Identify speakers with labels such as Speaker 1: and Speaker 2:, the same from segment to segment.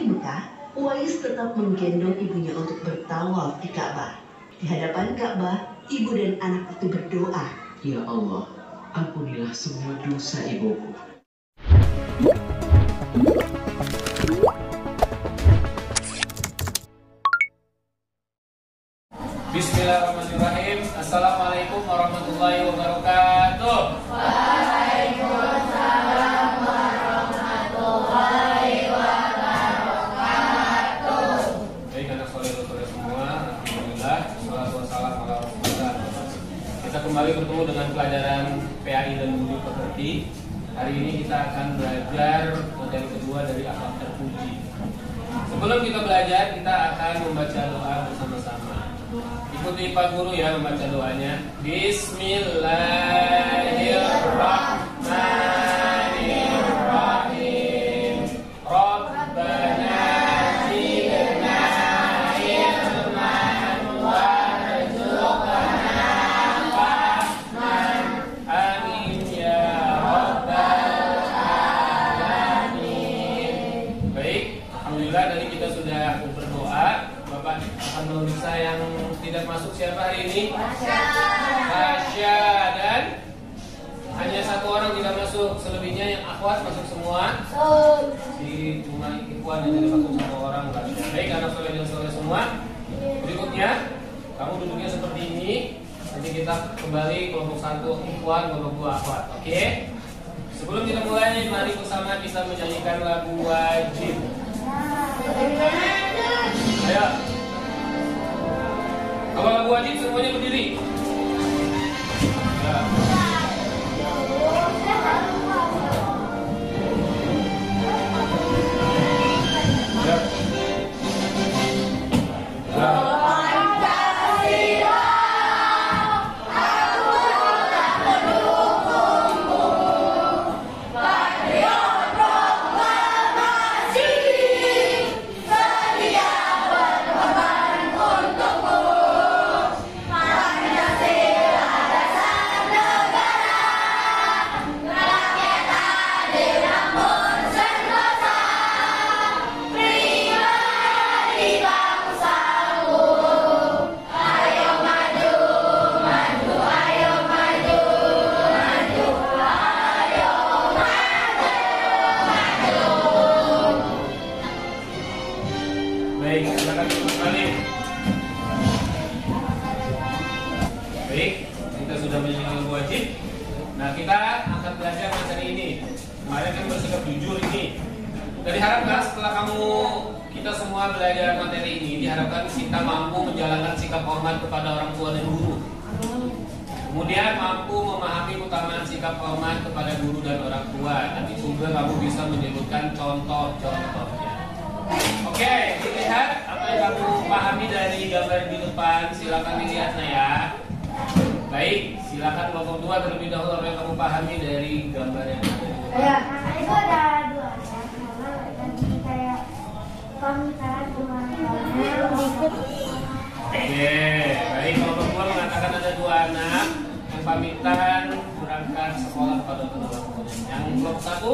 Speaker 1: di Mekah, Uwais tetap menggendong ibunya untuk bertawaf di Ka'bah. Di hadapan Ka'bah, ibu dan anak itu berdoa.
Speaker 2: Ya Allah, ampunilah semua dosa ibuku.
Speaker 3: Bismillahirrahmanirrahim. Assalamualaikum warahmatullahi wabarakatuh. Baik dengan pelajaran PAI dan Budi Pekerti. Hari ini kita akan belajar materi kedua dari akhlak terpuji. Sebelum kita belajar, kita akan membaca doa bersama-sama. Ikuti Pak Guru ya membaca doanya. Bismillahirrahmanirrahim. Masuk. Selebihnya yang akhwat masuk semua. Di cuma ikhwan yang tidak masuk satu orang. Baik, anak soleh dan soleh semua. Berikutnya, kamu duduknya seperti ini. Nanti kita kembali kelompok satu ikhwan, kelompok dua akhwat. Oke? Sebelum kita mulai, mari bersama kita menyanyikan lagu wajib. Ayo. Kalau lagu wajib semuanya berdiri. Baik, kita sudah menyanyikan lagu wajib. Nah, kita akan belajar materi ini. Kemarin kan bersikap jujur ini. Dan diharapkan setelah kamu kita semua belajar materi ini, diharapkan kita mampu menjalankan sikap hormat kepada orang tua dan guru. Kemudian mampu memahami keutamaan sikap hormat kepada guru dan orang tua. Nanti juga kamu bisa menyebutkan contoh-contohnya. Oke, dilihat apa yang kamu pahami dari gambar di depan. Silakan dilihatnya ya. Baik, silakan kelompok dua terlebih dahulu apa yang kamu pahami dari gambar yang ada.
Speaker 4: Ya, itu ada dua ya, dan kayak pembicaraan berikut.
Speaker 3: Oke, baik kelompok dua mengatakan ada dua anak yang pamitan berangkat sekolah pada kedua. Yang kelompok satu,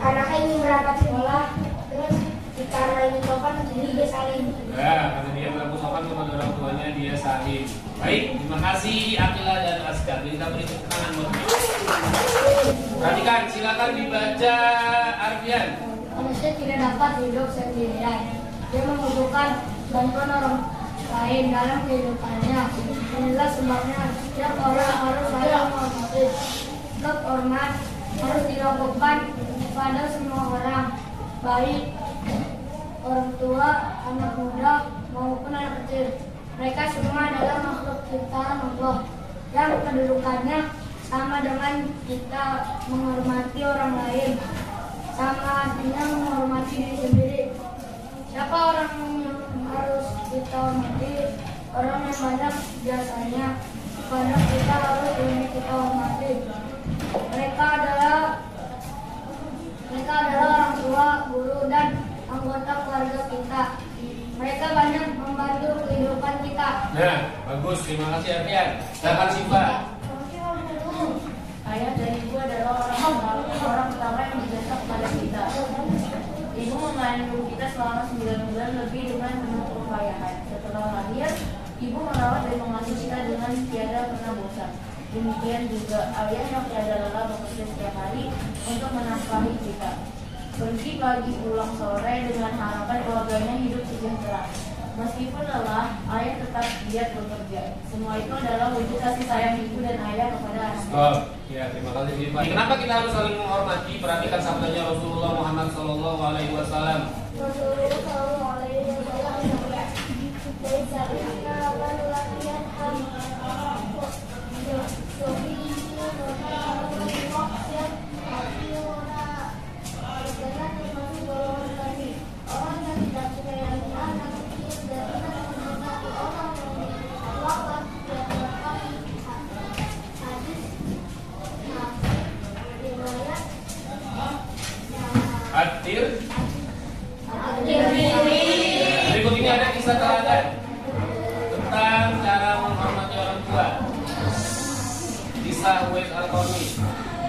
Speaker 4: Anaknya ingin berangkat sekolah, terus ini sopan, jadi dia saling.
Speaker 3: ya karena dia berlaku sopan kepada orang tuanya dia sahih. Baik, terima kasih Akila dan Askar. Kita beri tepuk tangan buat. Perhatikan, silakan dibaca Arfian.
Speaker 4: Manusia tidak dapat hidup sendirian. Dia membutuhkan bantuan orang lain dalam kehidupannya. Inilah sebabnya setiap orang harus saling menghormati. Sikap hormat harus dilakukan kepada semua orang, baik orang tua, anak muda, maupun anak kecil. Mereka semua adalah makhluk ciptaan Allah yang kedudukannya sama dengan kita menghormati orang lain sama artinya menghormati diri sendiri. Siapa orang yang harus kita hormati? Orang yang banyak jasanya. Banyak kita harus ini kita hormati. Mereka adalah mereka adalah orang tua, guru dan anggota keluarga kita. Mereka banyak membantu kehidupan kita.
Speaker 3: Nah, Arfian. Silakan Siva.
Speaker 5: Ayah dan ibu adalah orang orang pertama yang berjasa kepada kita. Ibu
Speaker 4: hidup kita selama 9 bulan lebih dengan penuh kepayahan. Setelah lahir, ibu merawat dan mengasuh kita dengan tiada pernah bosan. Demikian juga ayah yang tiada lelah bekerja setiap hari untuk menafkahi kita. Pergi pagi pulang sore dengan harapan keluarganya hidup sejahtera. Meskipun lelah, ayah tetap giat bekerja. Semua itu adalah wujud kasih sayang ibu dan ayah kepada anaknya.
Speaker 3: Oh, ya terima kasih Pak. Kenapa kita harus saling menghormati? Perhatikan sabdanya Rasulullah Muhammad Sallallahu Alaihi Wasallam.
Speaker 4: Rasulullah Shallallahu Alaihi Wasallam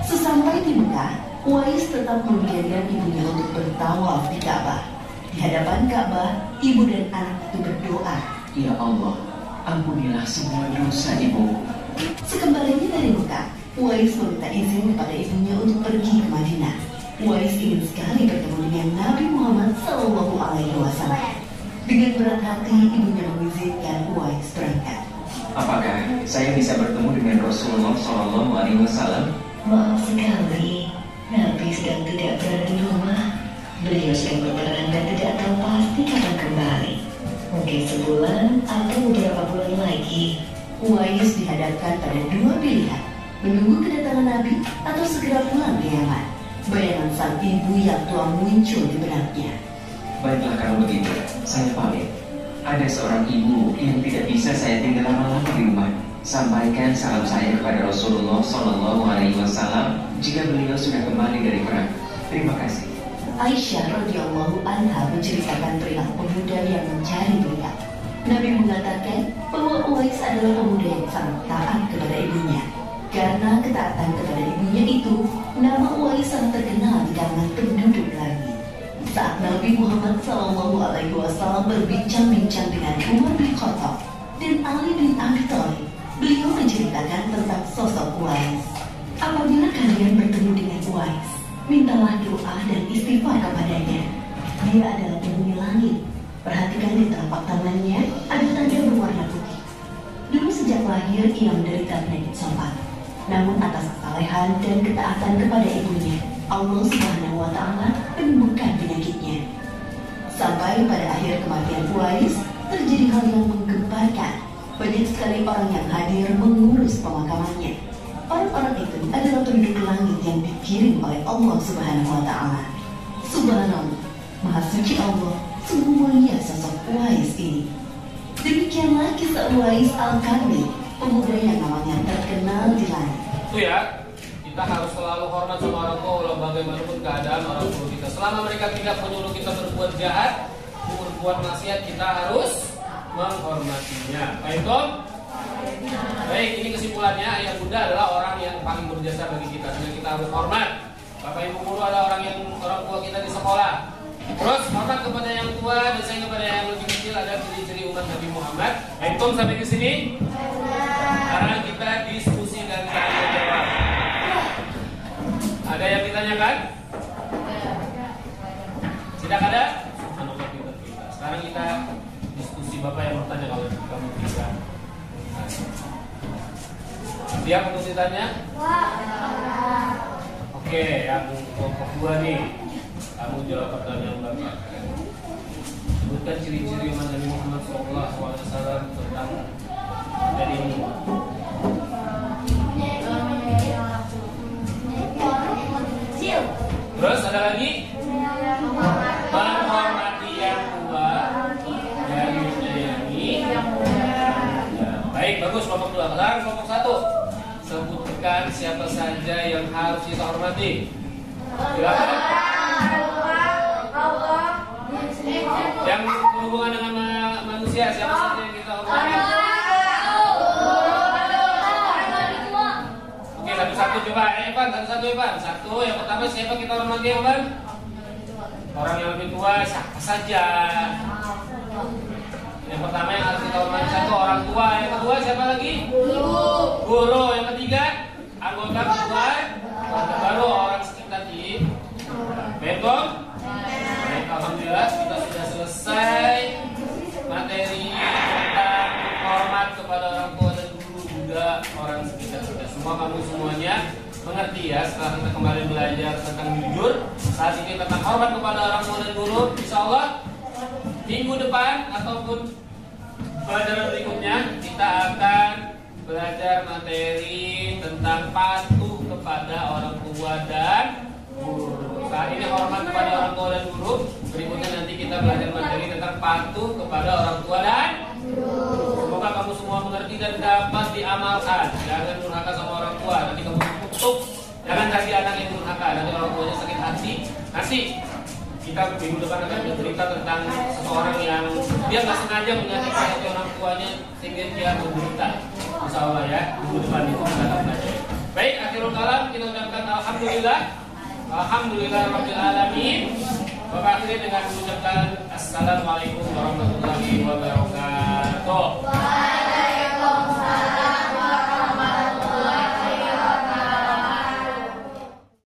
Speaker 1: Sesampai di Mekah, Uwais tetap membiarkan ibunya untuk bertawaf di Ka'bah. Di hadapan Ka'bah, ibu dan anak itu berdoa.
Speaker 2: Ya Allah, ampunilah semua dosa ibu.
Speaker 1: Sekembalinya dari Mekah, Uwais meminta izin kepada ibunya untuk pergi ke Madinah. Uwais ingin sekali bertemu dengan Nabi Muhammad Sallallahu Alaihi Wasallam. Dengan berat hati, ibunya
Speaker 2: saya bisa bertemu dengan Rasulullah Shallallahu Alaihi Wasallam?
Speaker 1: Maaf sekali, Nabi sedang tidak berada di rumah. Beliau sedang berperang dan tidak tahu pasti kapan kembali. Mungkin sebulan atau beberapa bulan lagi. Uwais dihadapkan pada dua pilihan, menunggu kedatangan Nabi atau segera pulang ke Yaman. Bayangan sang ibu yang tua muncul di benaknya.
Speaker 2: Baiklah kalau begitu, saya pamit. Ada seorang ibu yang tidak bisa saya tinggal lama-lama di rumah. Sampaikan salam saya kepada Rasulullah Shallallahu Alaihi Wasallam jika beliau sudah kembali dari perang. Terima kasih.
Speaker 1: Aisyah radhiyallahu anha menceritakan perilaku pemuda yang mencari beliau. Nabi mengatakan bahwa Uwais adalah pemuda yang sangat taat kepada ibunya. Karena ketaatan kepada ibunya itu, nama Uwais sangat terkenal di kalangan penduduk langit. Saat Nabi Muhammad Shallallahu Alaihi Wasallam berbincang-bincang dengan Umar bin Khattab dan Ali bin Abi Thalib, beliau menceritakan tentang sosok Uwais. Apabila kalian bertemu dengan Uwais, mintalah doa dan istighfar kepadanya. Dia adalah penghuni langit. Perhatikan di telapak tangannya ada tanda berwarna putih. Dulu sejak lahir ia menderita penyakit sampah. Namun atas kesalehan dan ketaatan kepada ibunya, Allah Subhanahu wa taala menyembuhkan penyakitnya. Sampai pada akhir kematian Uwais, terjadi hal yang menggemparkan. Banyak sekali orang yang hadir mengurus pemakamannya. Orang-orang itu adalah penduduk langit yang dikirim oleh Allah Subhanahu wa taala. Subhanallah, Maha suci Allah, sungguh mulia sosok Uwais ini. Demikianlah kisah Uwais Al-Karni, pemuda yang namanya terkenal di langit.
Speaker 3: Itu ya, kita harus selalu hormat sama orang tua walau bagaimanapun keadaan orang tua kita. Selama mereka tidak menyuruh kita berbuat jahat, berbuat maksiat, kita harus menghormatinya. Baik? Baik, ini kesimpulannya ayah bunda adalah orang yang paling berjasa bagi kita. Sehingga kita harus hormat. Bapak ibu guru adalah orang yang orang tua kita di sekolah. Terus hormat kepada yang tua dan saya kepada yang lebih kecil ada ciri-ciri umat Nabi Muhammad. Baik, Tom sampai ke sini. Sekarang kita diskusi dan tanya jawab. Ada yang ditanyakan? Tidak ada? Sekarang kita Bapak yang bertanya kalau kamu bisa. Siap untuk ditanya? Oke, yang kelompok dua nih. Kamu jawab pertanyaan Bapak. Sebutkan ciri-ciri umat siapa saja yang harus kita hormati. Silakan. Yang berhubungan dengan ma- manusia siapa saja yang kita hormati? Oke, satu-satu coba. Eh, Evan, satu-satu Evan. Satu, yang pertama siapa kita hormati Evan? Orang yang lebih tua siapa saja? Yang pertama yang harus kita hormati satu orang tua. Yang kedua siapa lagi? Guru. Yang ketiga anggota keluarga. Baru orang sekitar di Betul? Baik, Alhamdulillah kita sudah selesai materi tentang hormat kepada orang tua dan guru juga orang sekitar kita. Semua kamu semuanya mengerti ya setelah kita kembali belajar tentang jujur saat ini tentang hormat kepada orang tua dan guru insya Allah minggu depan ataupun pelajaran berikutnya kita akan belajar materi tentang patuh kepada orang tua dan guru saat ini hormat kepada orang tua dan guru berikutnya nanti kita belajar materi tentang patuh kepada orang tua dan Semoga kamu semua mengerti dan dapat diamalkan. Jangan durhaka sama orang tua. Nanti kamu tutup. Jangan jadi anak yang durhaka. Nanti orang tuanya sakit hati. Nanti kita minggu depan akan bercerita tentang seseorang yang dia nggak sengaja menyakiti orang tuanya sehingga dia menderita. Insya Allah ya minggu depan itu kita akan belajar. Baik, akhirul kalam kita ucapkan alhamdulillah. Alhamdulillah rabbil alamin. Bapak akhirnya dengan mengucapkan Assalamualaikum warahmatullahi wabarakatuh.